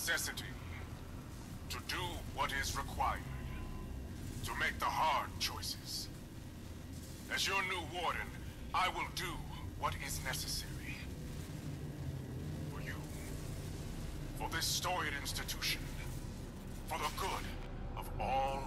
necessity. To do what is required. To make the hard choices. As your new warden, I will do what is necessary. For you. For this storied institution. For the good of all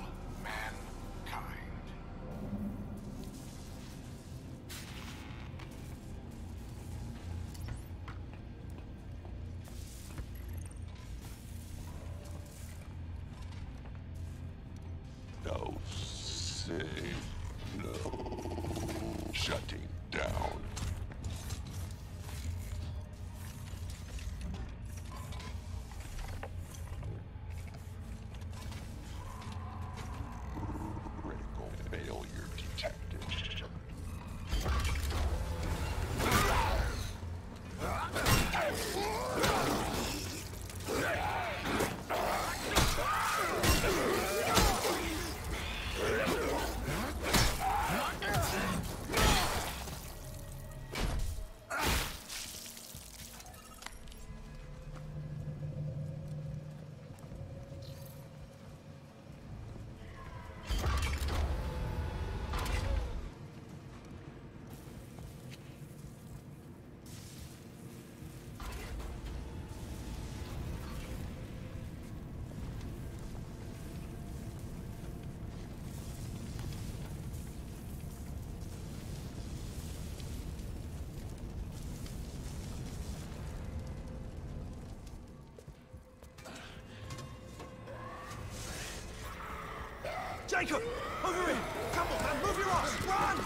Jacob! Over here! Come on, man! Move your ass! Run!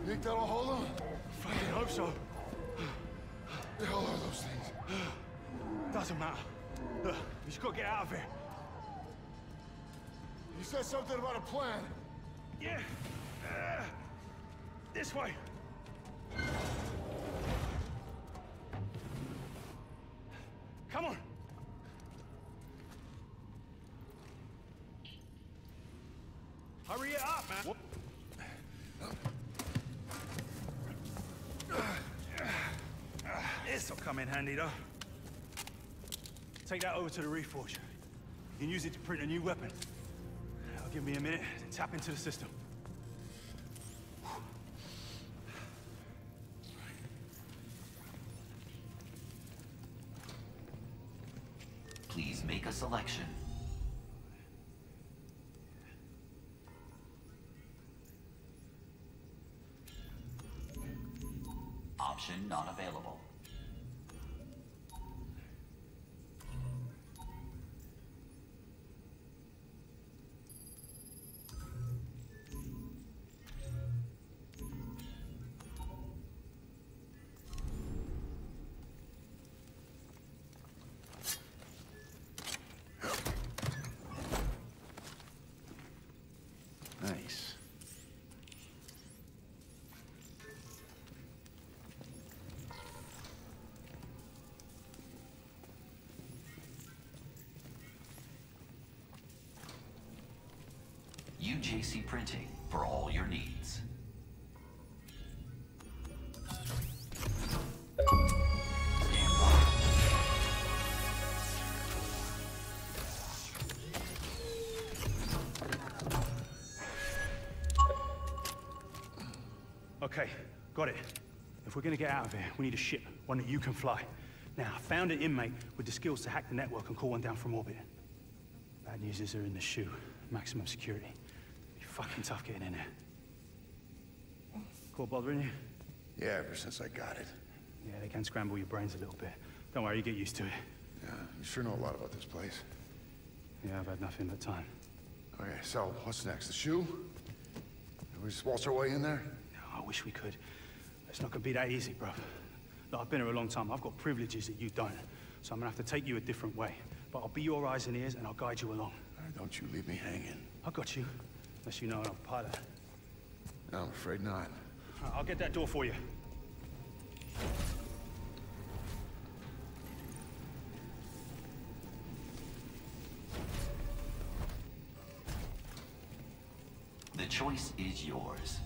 You think that'll hold him? Fucking hope so. The hell are those things? Doesn't matter. Look, we just gotta get out of here. You said something about a plan. Way. Come on. Hurry it up, man. This'll come in handy, though. Take that over to the Reforge. You can use it to print a new weapon. Now give me a minute to tap into the system. Selection. UJC Printing for all your needs. Okay, got it. If we're gonna get out of here, we need a ship, one that you can fly. Now, I found an inmate with the skills to hack the network and call one down from orbit. Bad news is they're in the shoe. Maximum security. Fucking tough getting in there. CoLL bothering you? Yeah, ever since I got it. Yeah, they can scramble your brains a little bit. Don't worry, you get used to it. Yeah, you sure know a lot about this place. Yeah, I've had nothing but time. Okay, so what's next? The shoe? Can We just waltz our way in there? No, I wish we could. It's not gonna be that easy, bruv. Look, I've been here a long time. I've got privileges that you don't. So I'm gonna have to take you a different way. But I'll be your eyes and ears, and I'll guide you along. Right, don't you leave me hanging. I got you. Unless you know an Apata. No, I'm afraid not. I'll get that door for you. The choice is yours.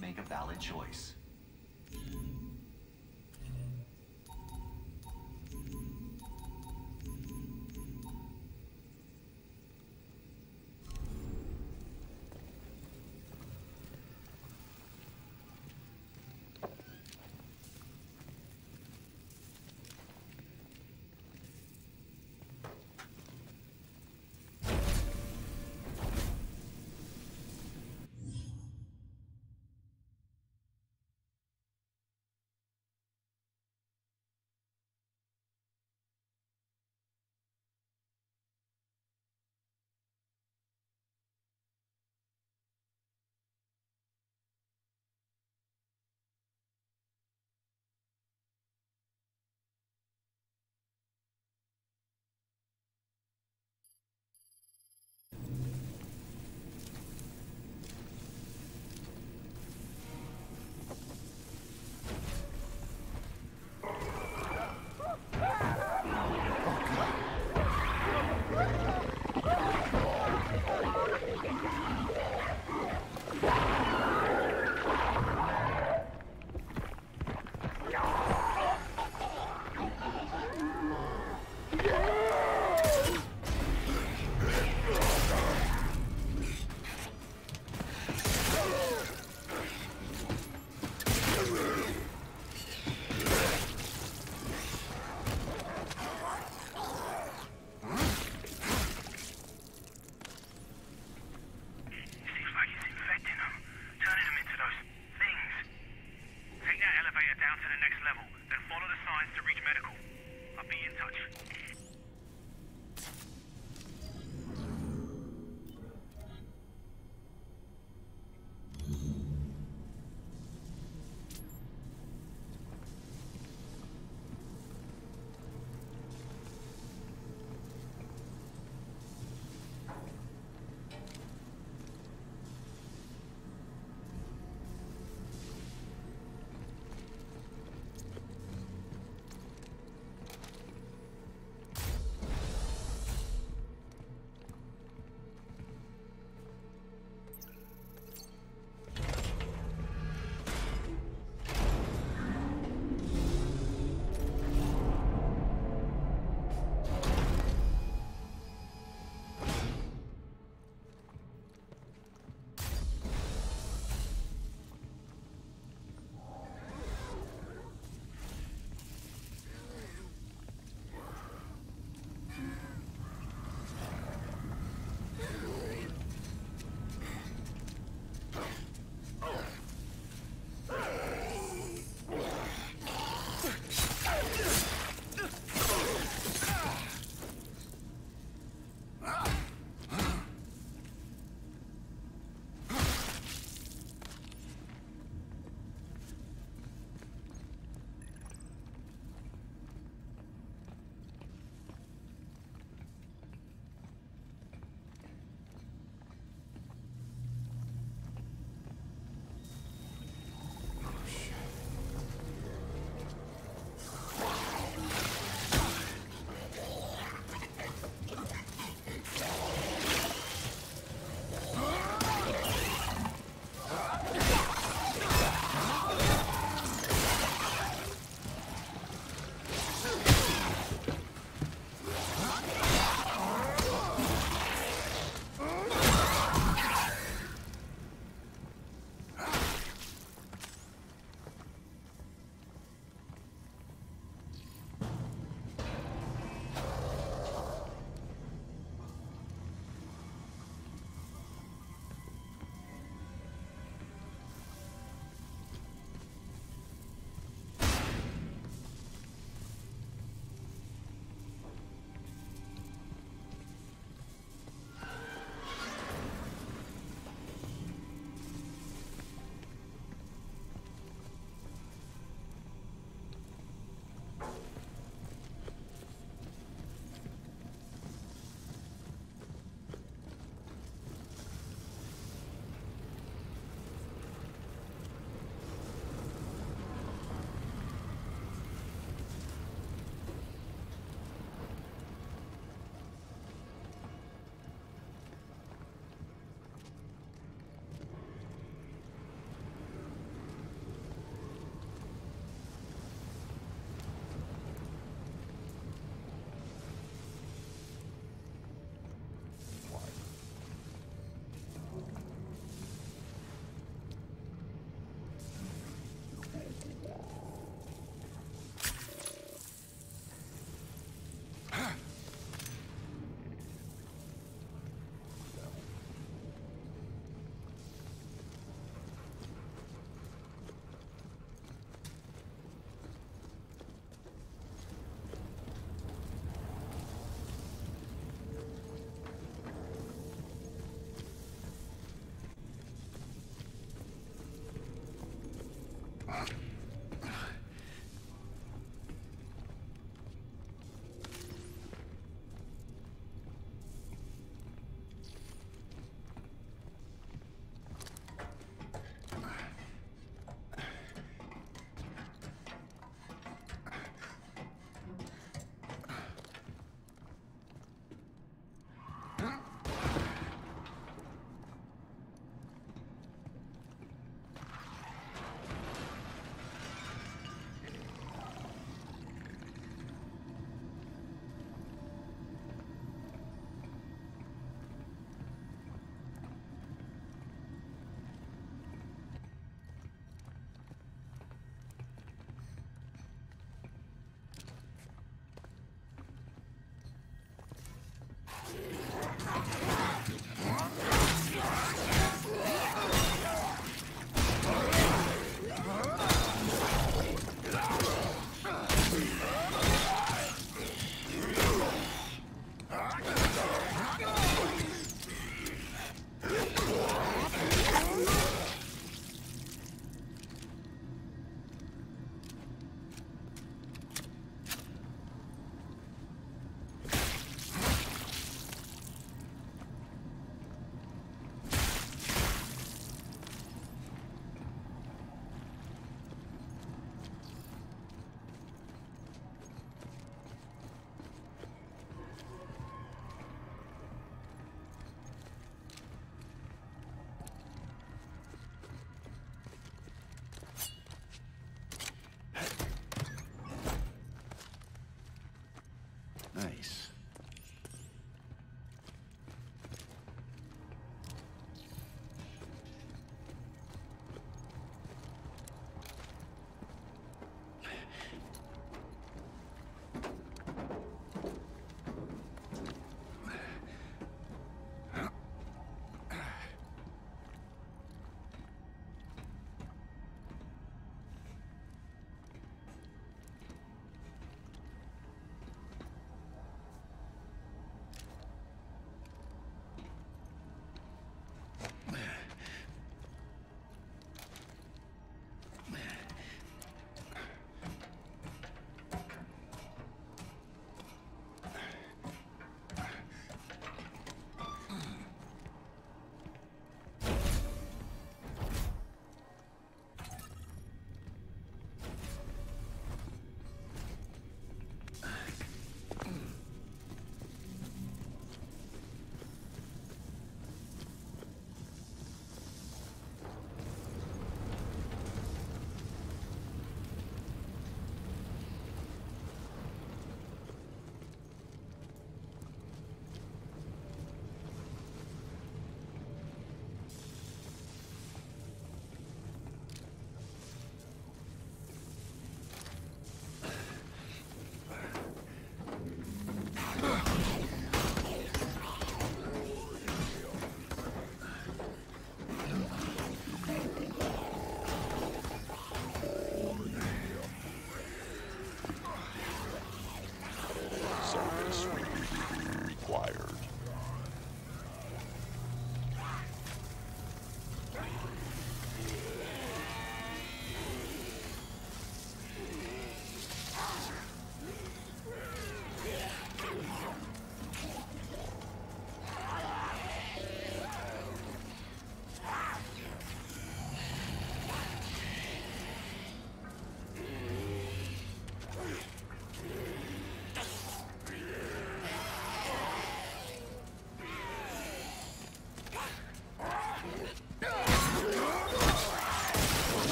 Make a valid choice. Nice.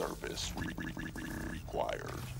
service re re re required.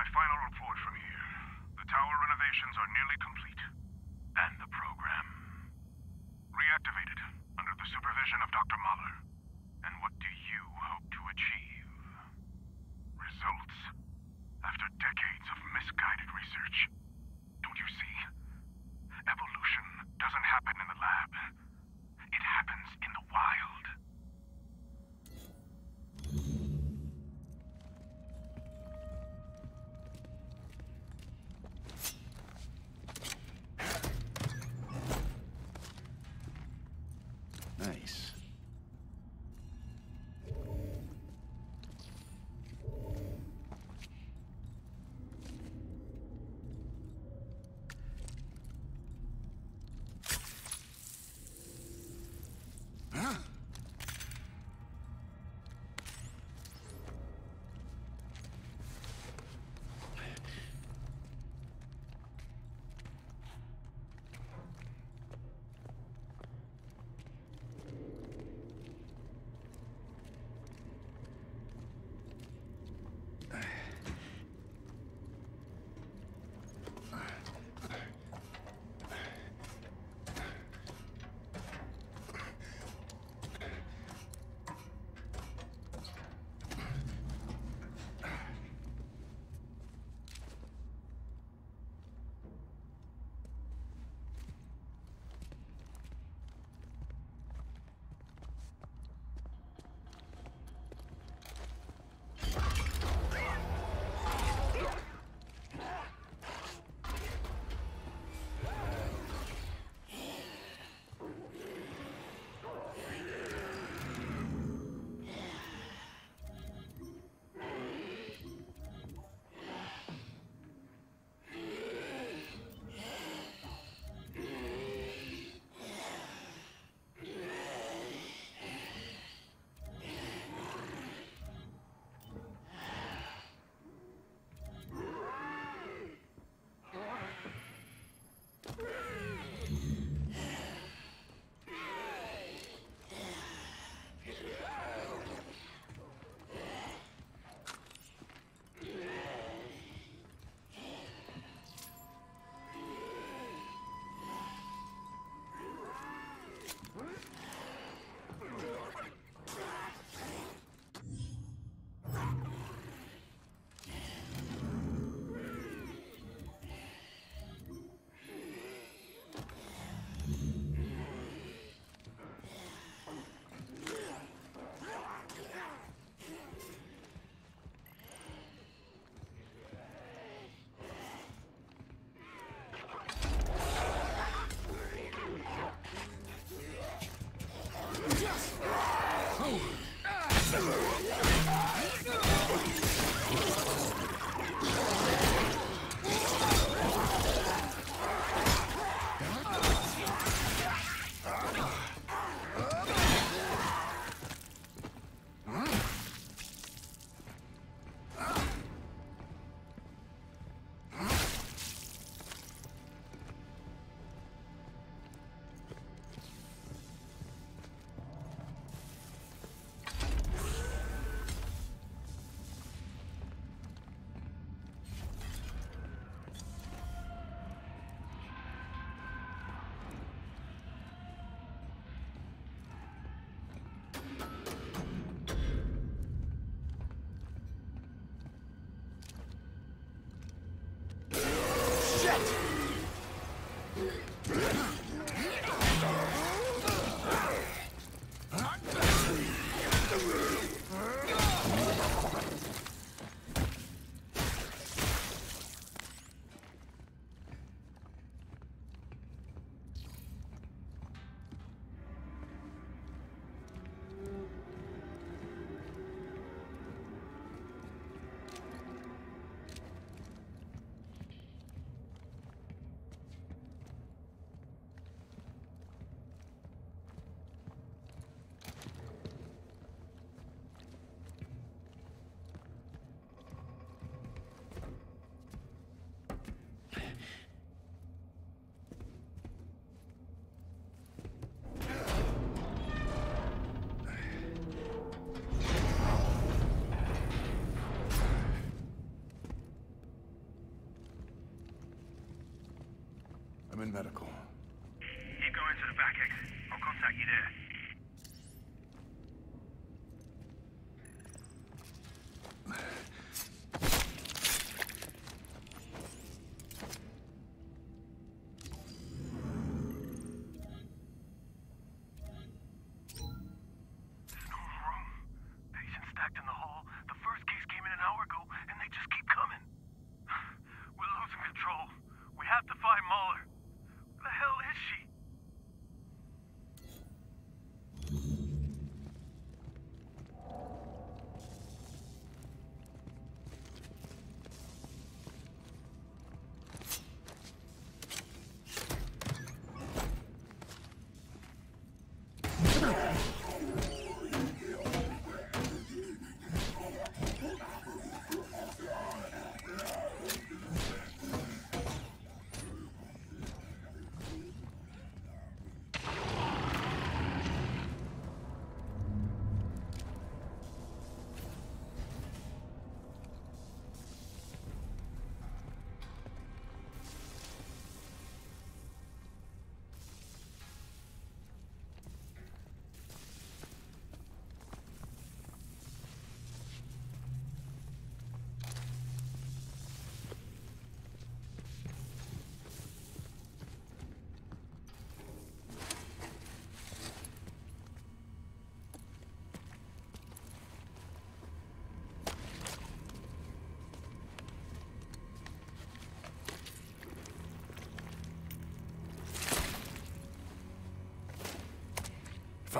my final report from here. The tower renovations are nearly complete. Shit! In medical.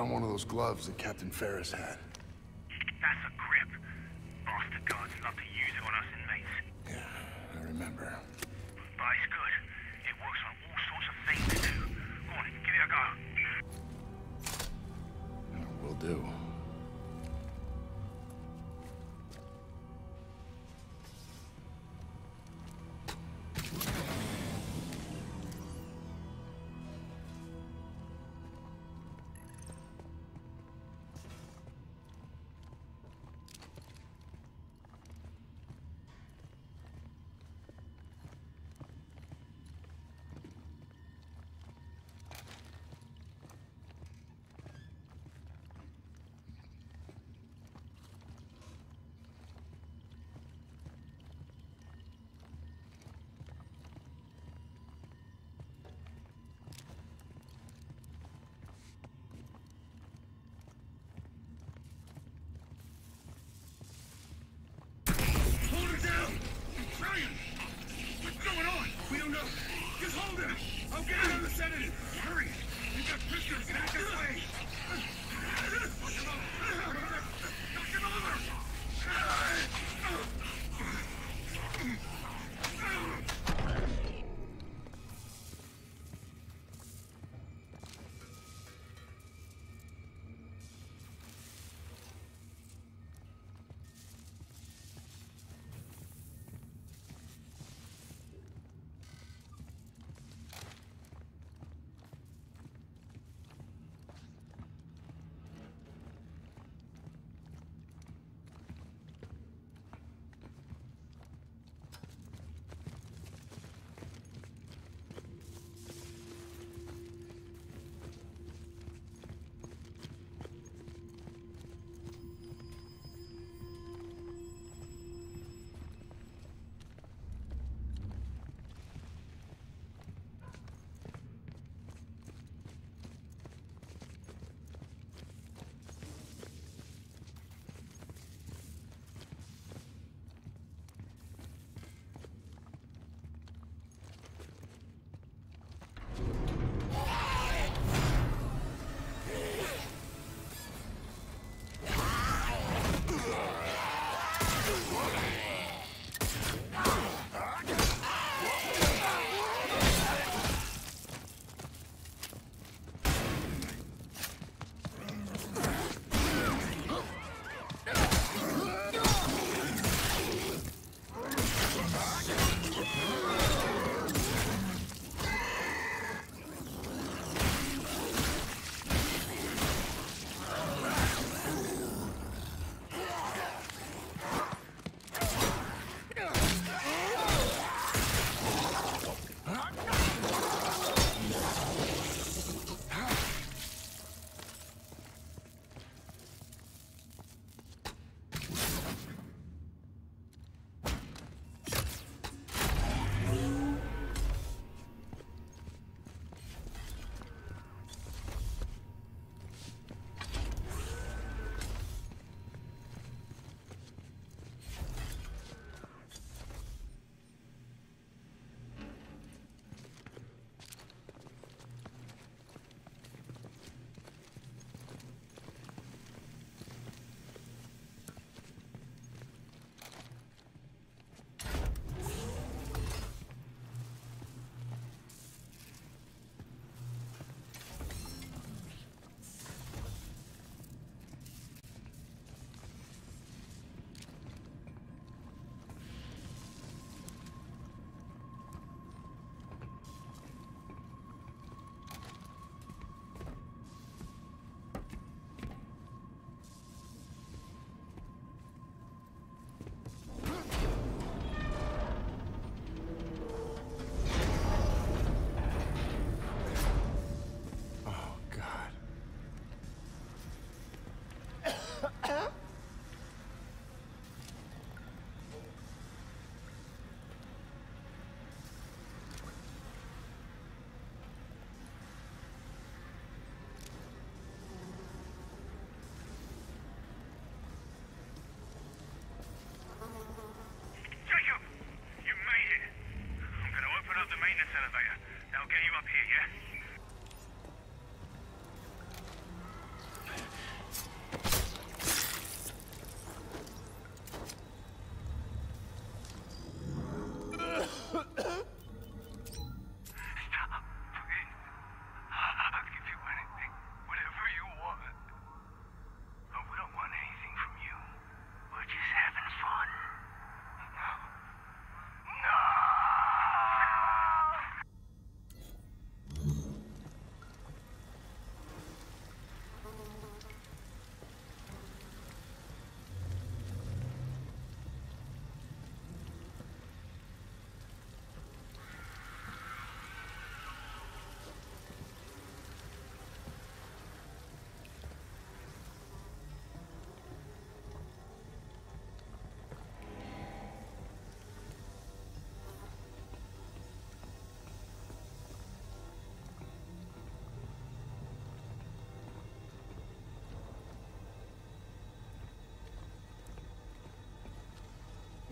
found one of those gloves that Captain Ferris had.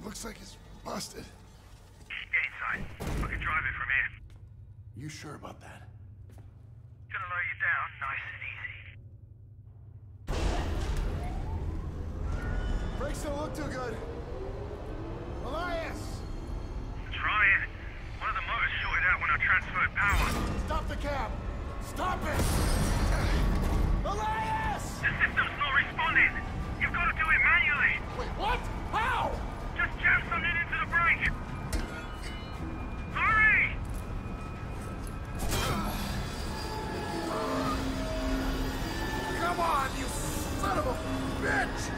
Looks like it's busted. Get inside. I can drive it from here. You sure about that? Gonna lower you down nice and easy. Brakes don't look too good. Elias! Trying. One of the motors shorted out when I transferred power. Stop the cab! Stop it! Elias! The system's not responding. You've got to do it manually. Wait, what? Come on, you son of a bitch!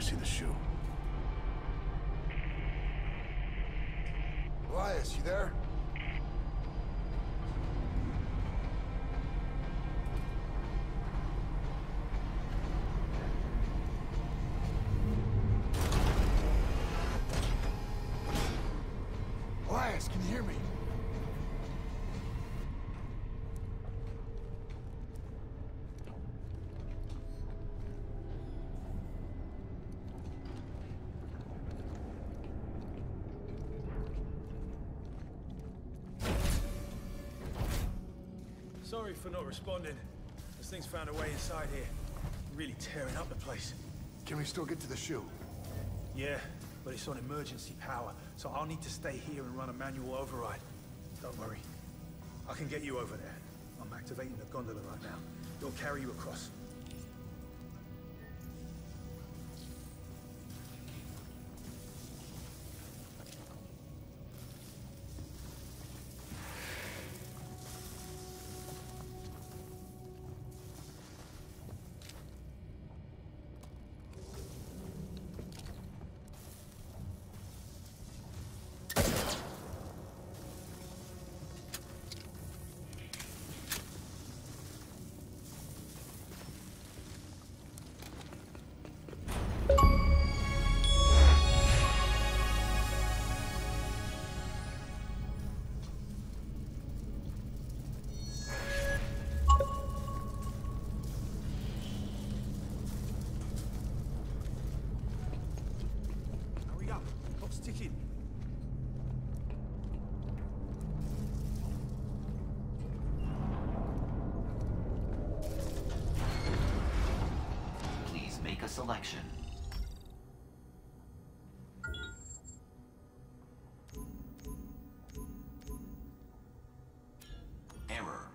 I see the shoe. Elias, you there? Elias, can you hear me? Sorry for not responding. This thing's found a way inside here. really tearing up the place. Can we still get to the shoe? Yeah, but it's on emergency power, so I'll need to stay here and run a manual override. Don't worry. I can get you over there. I'm activating the gondola right now. It'll carry you across. Selection. Error.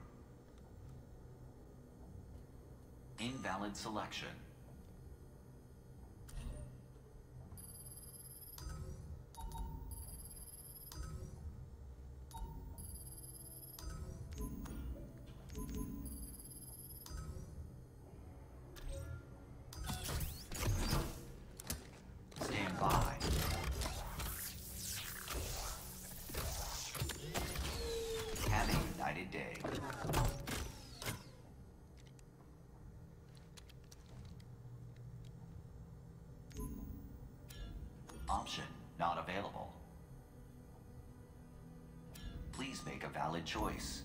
Invalid selection. choice.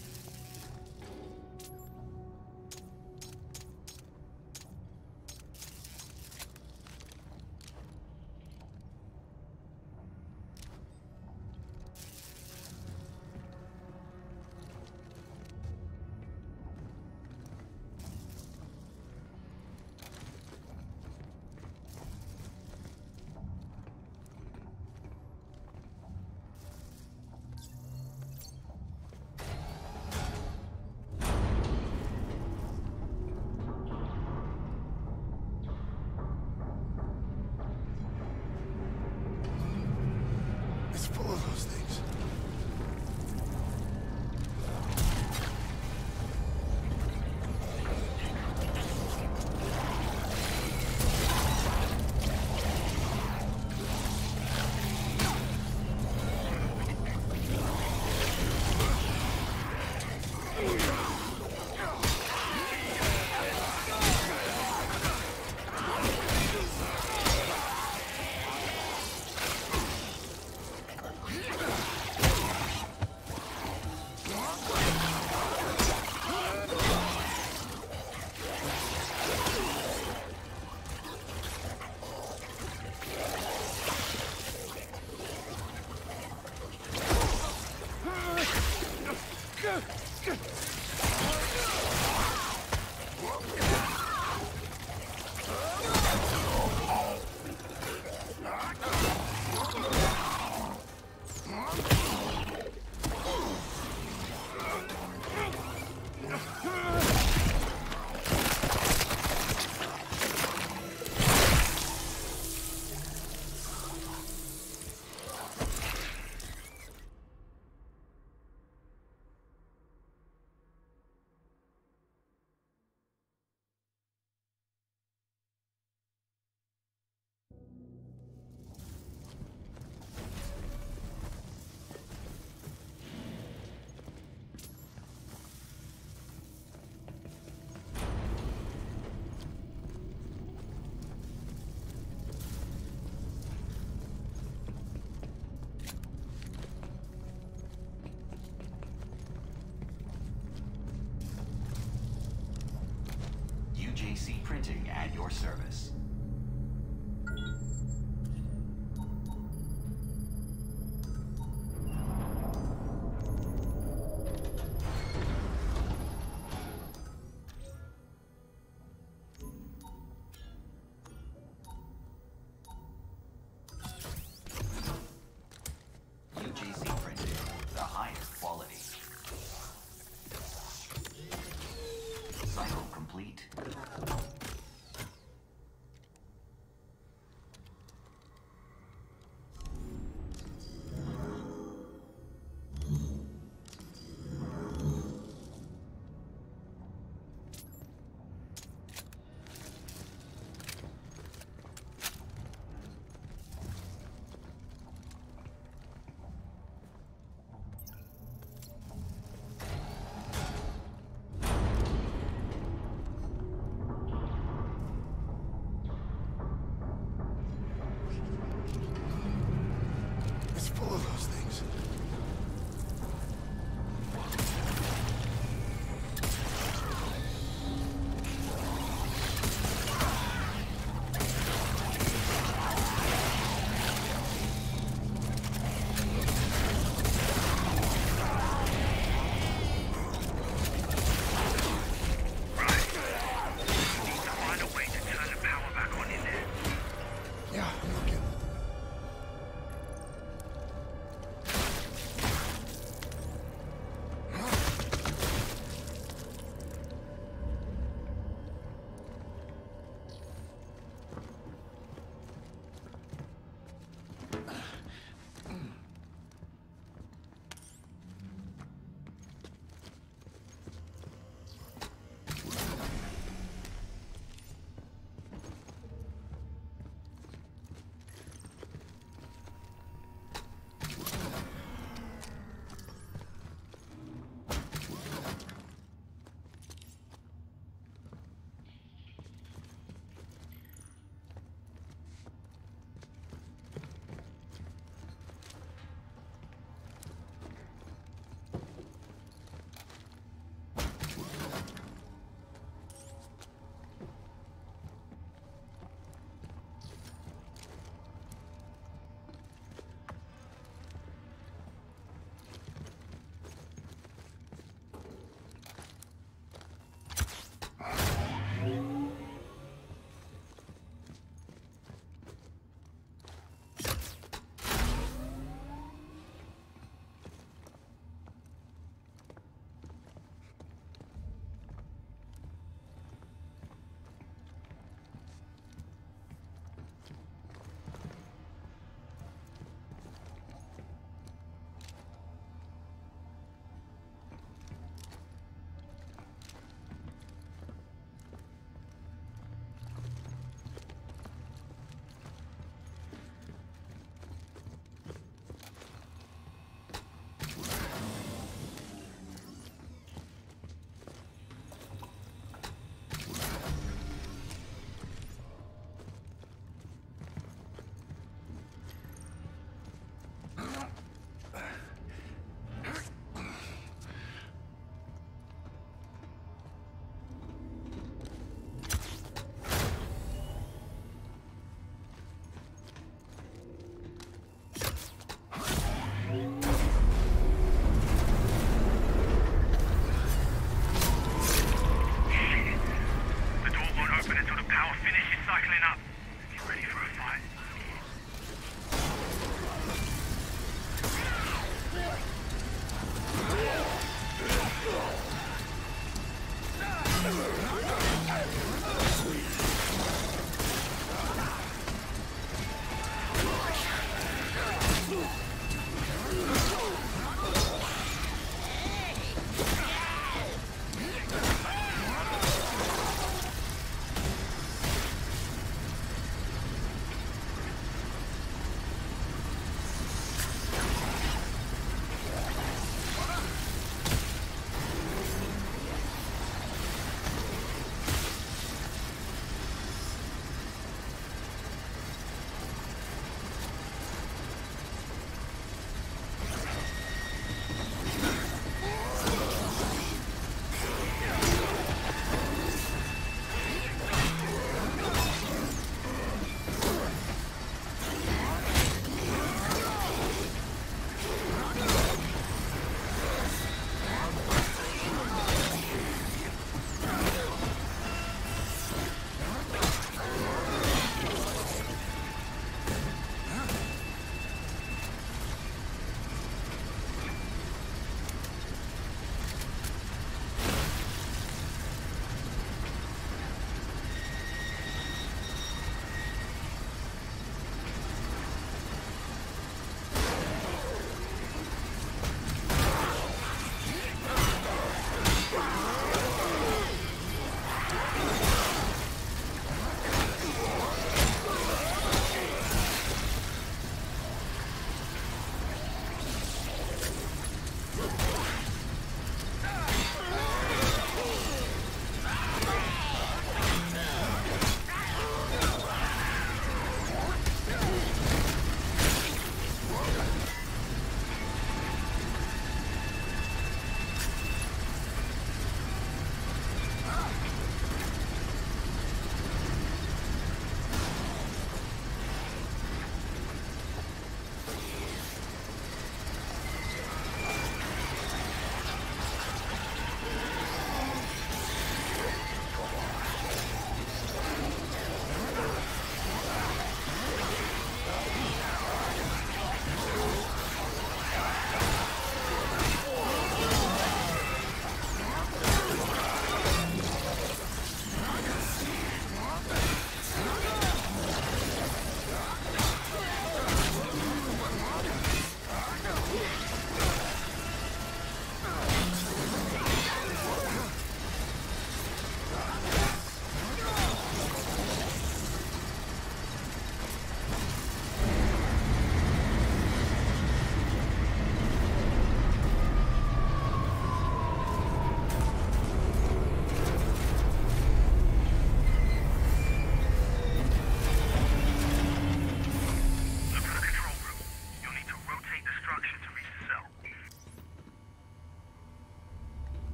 DC printing at your service.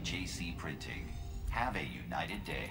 UJC Printing. Have a united day.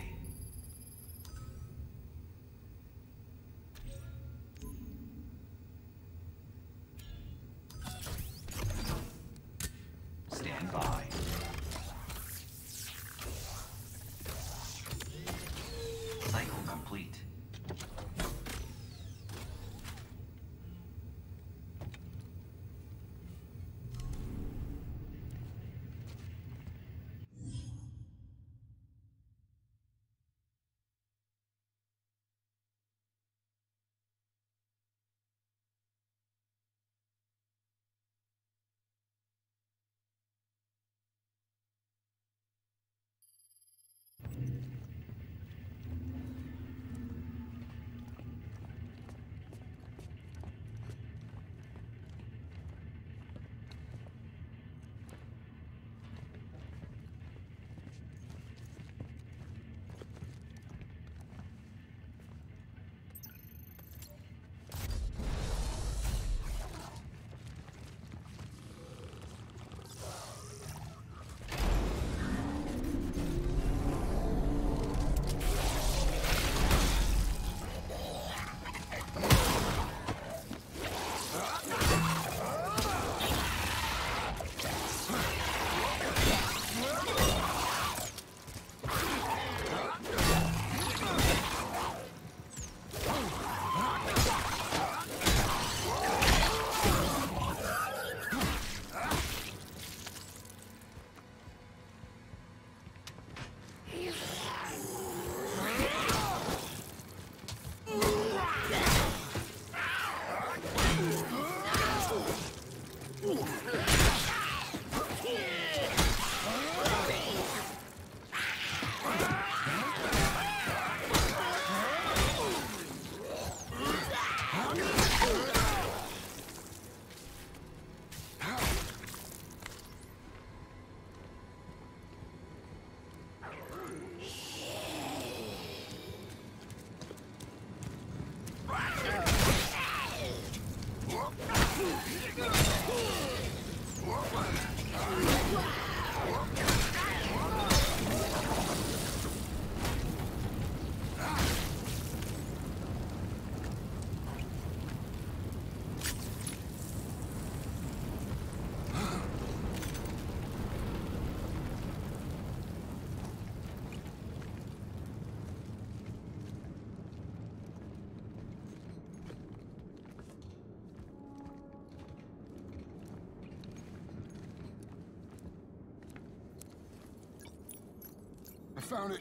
Found it.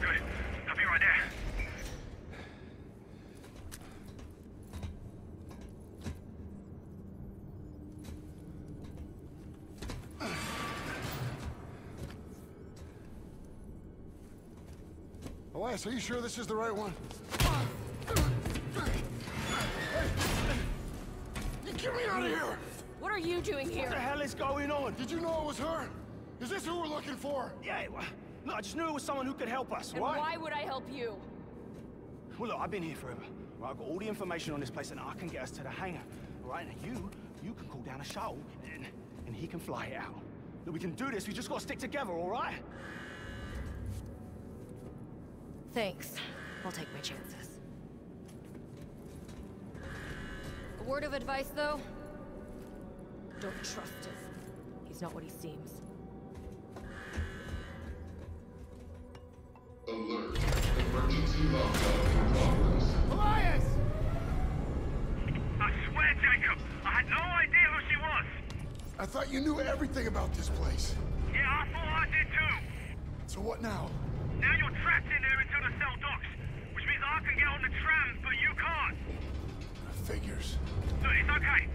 Good. I'll be right there. Elias, are you sure this is the right one? Doing here? What the hell is going on? Did you know it was her? Is this who we're looking for? Yeah, well, look, I just knew it was someone who could help us, And right? why would I help you? Well, look, I've been here forever. Right, I've got all the information on this place, and I can get us to the hangar. All right, now you, you can call down a shuttle, and, and he can fly it out. Look, we can do this. We just got to stick together, all right? Thanks. I'll take my chances. A word of advice, though? Don't trust him. He's not what he seems. Alert. Emergency lockdown in progress. Elias! I swear, Jacob, I had no idea who she was. I thought you knew everything about this place. Yeah, I thought I did too. So what now? Now you're trapped in there until the cell docks, which means I can get on the tram, but you can't. Figures. Look, it's okay.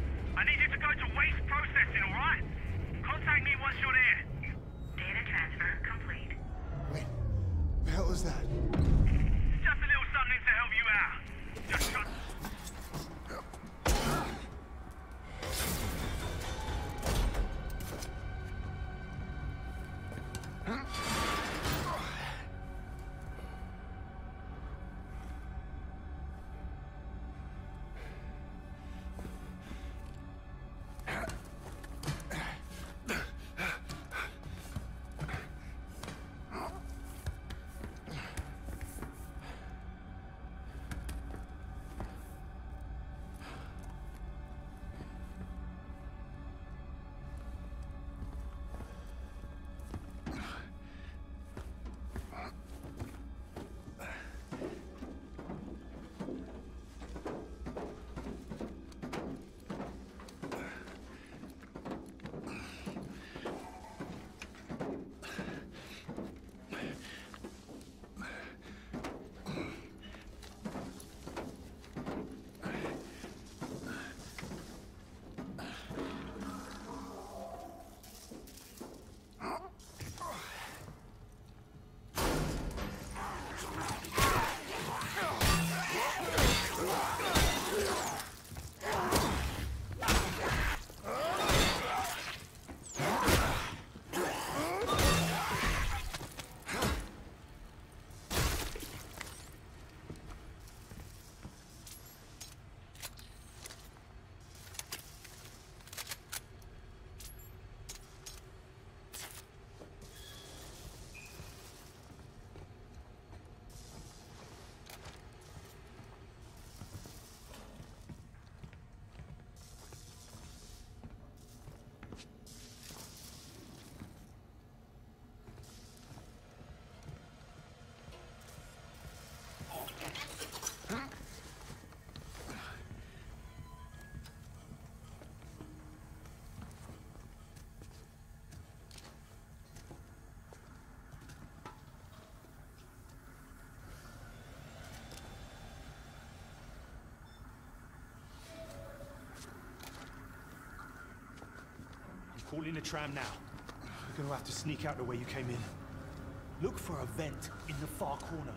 Call in a tram now. You're gonna have to sneak out the way you came in. Look for a vent in the far corner.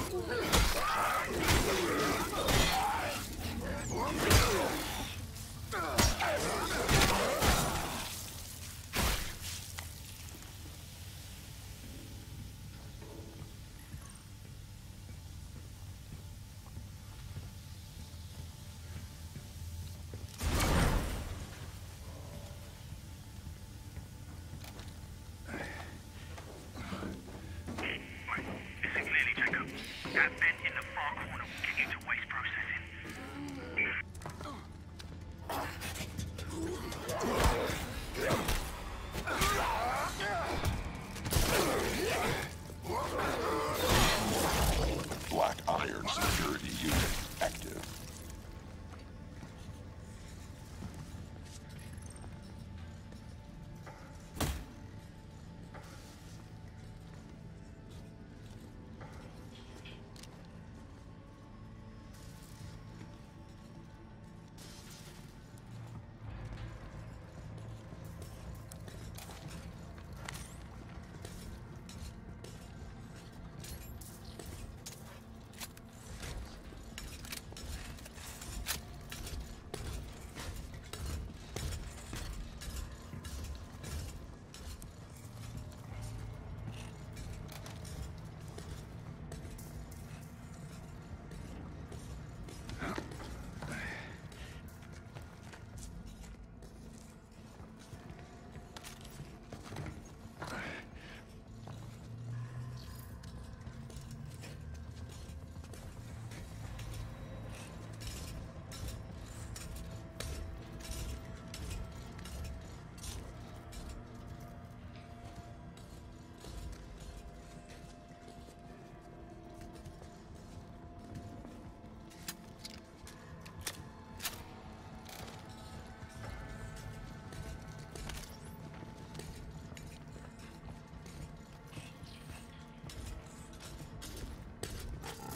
Ah!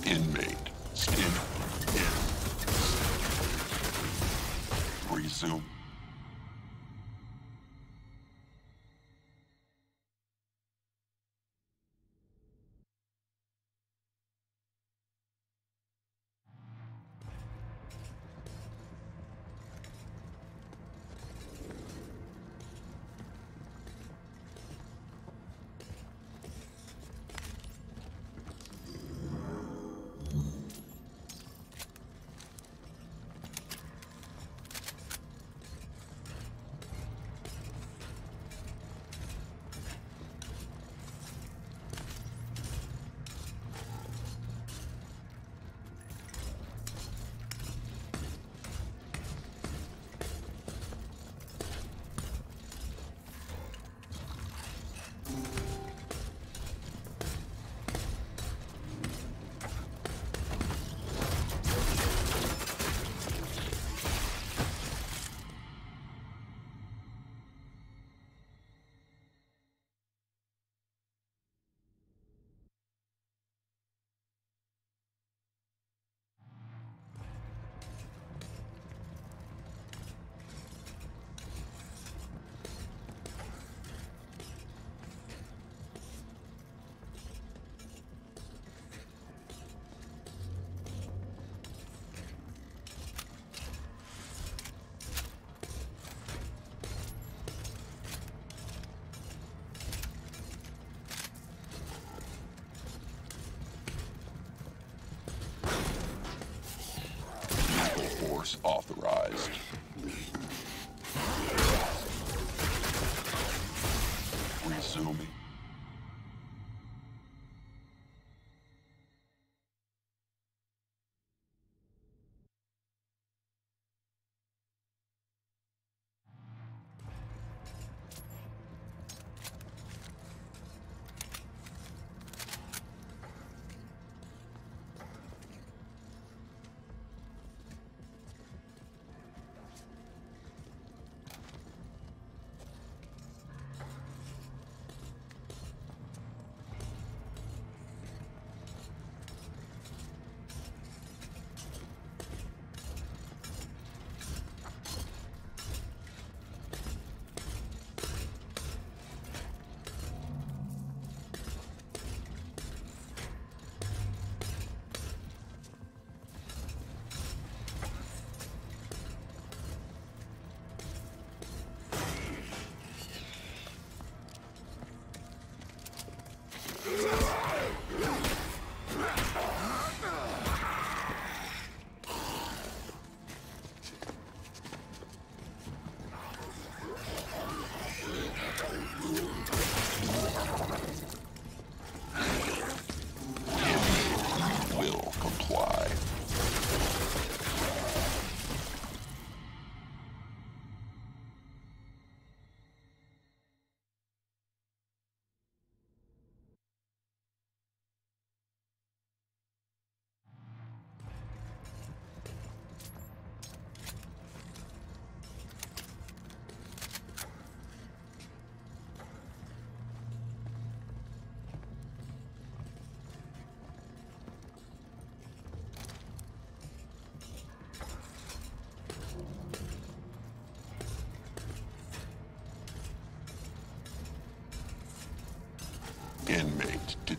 in me.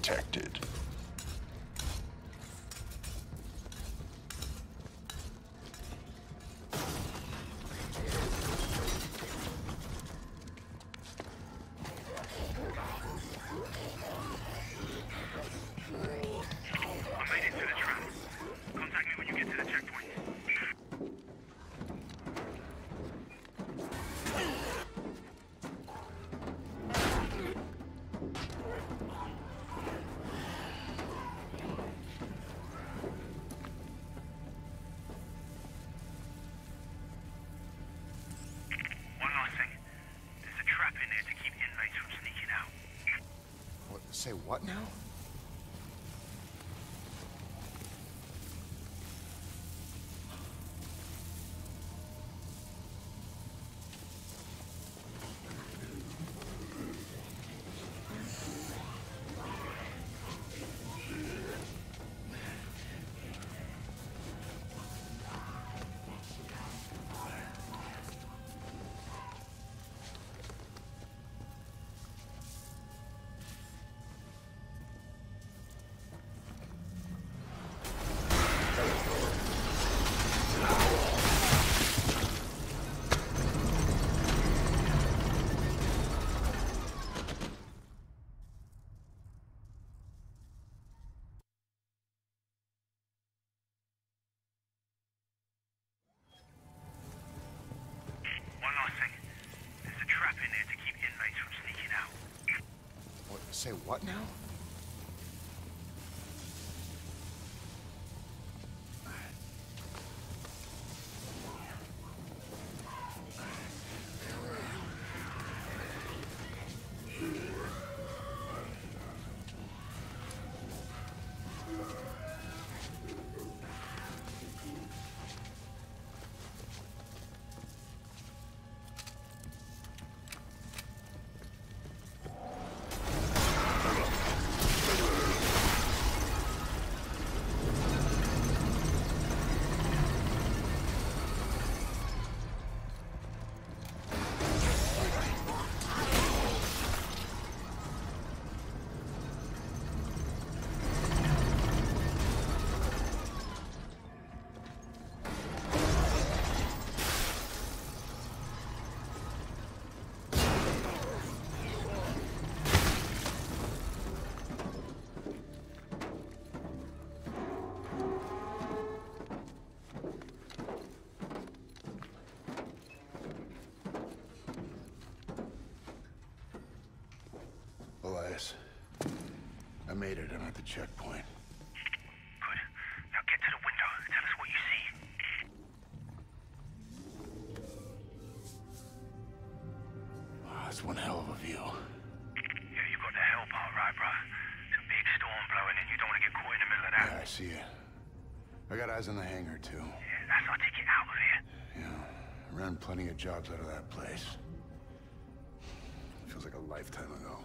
Inmate What, now? Say what now? Made it. I'm at the checkpoint. Good. Now get to the window. Tell us what you see. Ah, that's one hell of a view. Yeah, you got the hell part right, bruh. It's a big storm blowing and you don't want to get caught in the middle of that. Yeah, I see it. I got eyes on the hangar, too. Yeah, that's our ticket out of here. Yeah, ran plenty of jobs out of that place. Feels like a lifetime ago.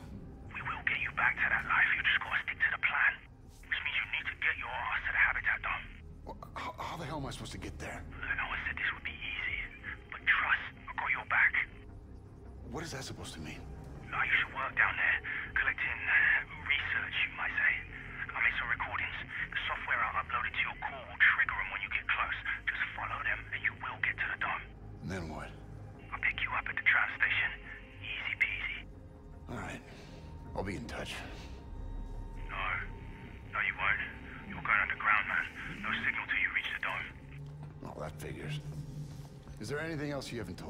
Else you haven't told?